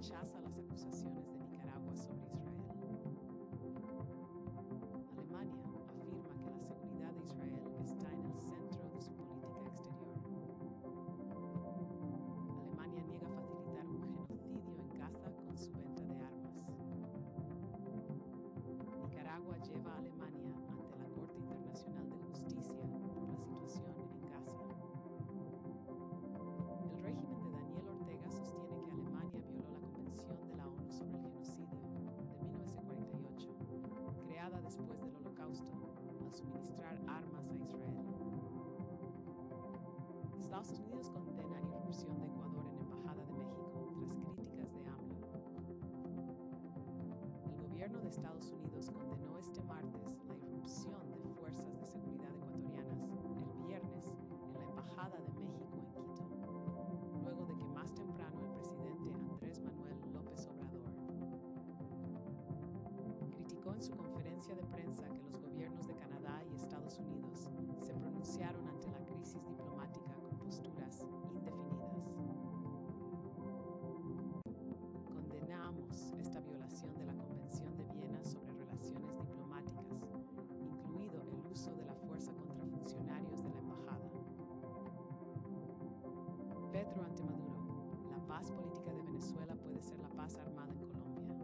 rechaza las acusaciones Estados Unidos condena irrupción de Ecuador en Embajada de México tras críticas de AMLO. El gobierno de Estados Unidos condenó este martes la irrupción de fuerzas de seguridad ecuatorianas el viernes en la Embajada de México en Quito, luego de que más temprano el presidente Andrés Manuel López Obrador criticó en su conferencia de prensa paz política de Venezuela puede ser la paz armada en Colombia.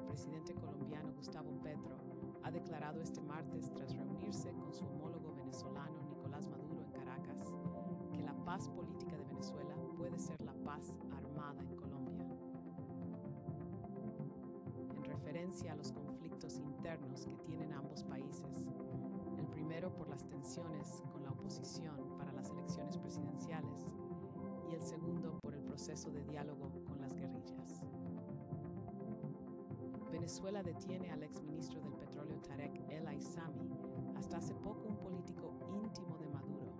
El presidente colombiano Gustavo Petro ha declarado este martes, tras reunirse con su homólogo venezolano Nicolás Maduro en Caracas, que la paz política de Venezuela puede ser la paz armada en Colombia. En referencia a los conflictos internos que tienen ambos países, el primero por las tensiones con la oposición proceso de diálogo con las guerrillas. Venezuela detiene al exministro del petróleo Tarek El Aissami, hasta hace poco un político íntimo de Maduro.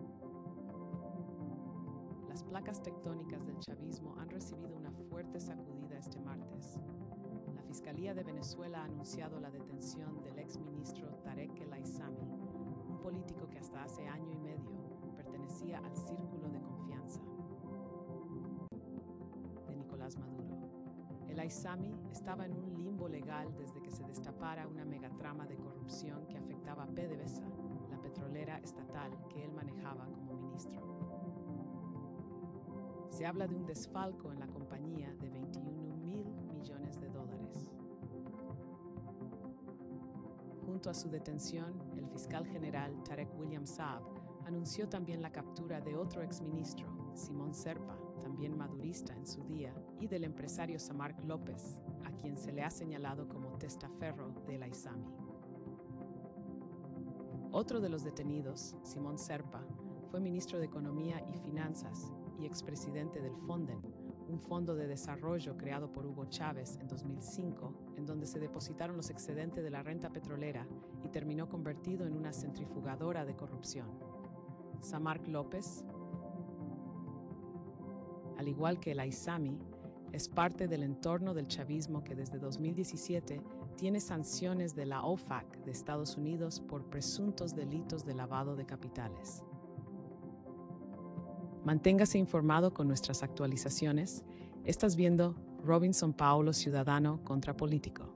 Las placas tectónicas del chavismo han recibido una fuerte sacudida este martes. La Fiscalía de Venezuela ha anunciado la detención del exministro Tarek El Aissami, un político que hasta hace año y medio pertenecía al círculo El Aissami estaba en un limbo legal desde que se destapara una megatrama de corrupción que afectaba a PDVSA, la petrolera estatal que él manejaba como ministro. Se habla de un desfalco en la compañía de 21 mil millones de dólares. Junto a su detención, el fiscal general Tarek William Saab anunció también la captura de otro exministro, Simón Serpa, también madurista en su día, y del empresario Samark López, a quien se le ha señalado como testaferro del Aizami. Otro de los detenidos, Simón Serpa, fue ministro de Economía y Finanzas y expresidente del Fonden, un fondo de desarrollo creado por Hugo Chávez en 2005, en donde se depositaron los excedentes de la renta petrolera y terminó convertido en una centrifugadora de corrupción. Samark López, al igual que el Aizami, es parte del entorno del chavismo que desde 2017 tiene sanciones de la OFAC de Estados Unidos por presuntos delitos de lavado de capitales. Manténgase informado con nuestras actualizaciones. Estás viendo Robinson Paulo Ciudadano contra Político.